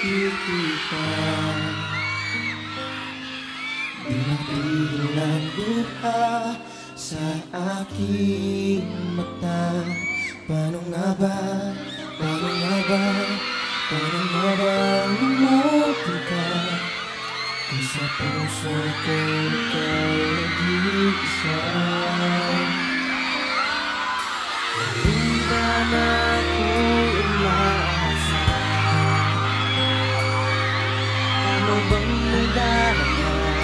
nakikita. Di natigil ang luha sa aking mata. Paano nga ba, paano nga ba, paano nga ba lumutong ka? Kung sa puso ko ikaw nag-iisa bang nadarama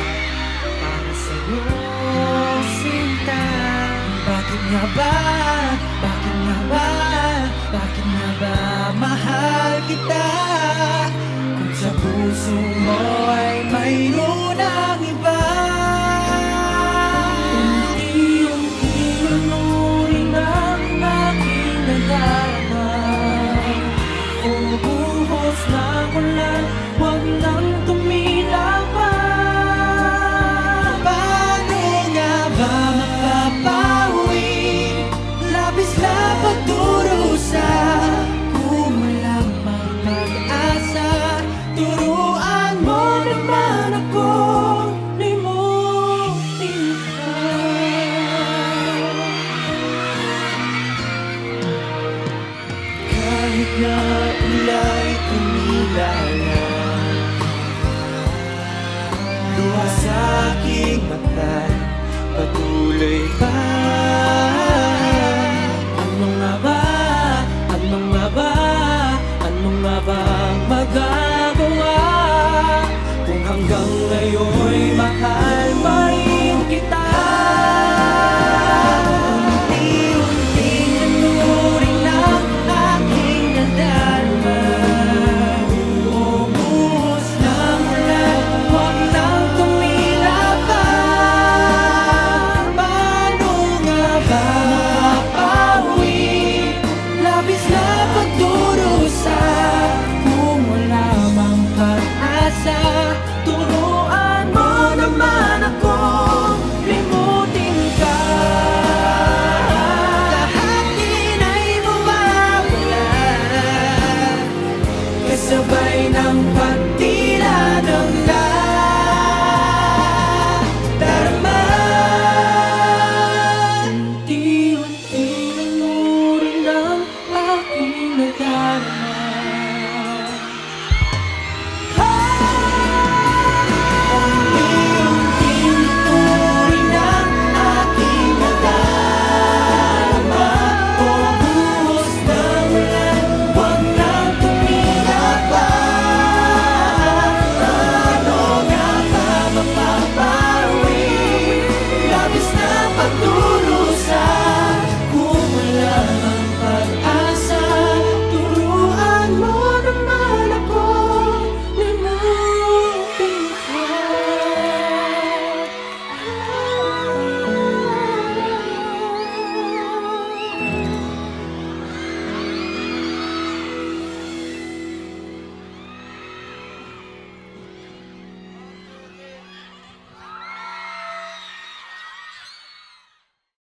para sa'yo, sinta? Bakit ba, bakit nga ba, bakit nga ba mahal kita? Kung sa puso mo Yeah. life.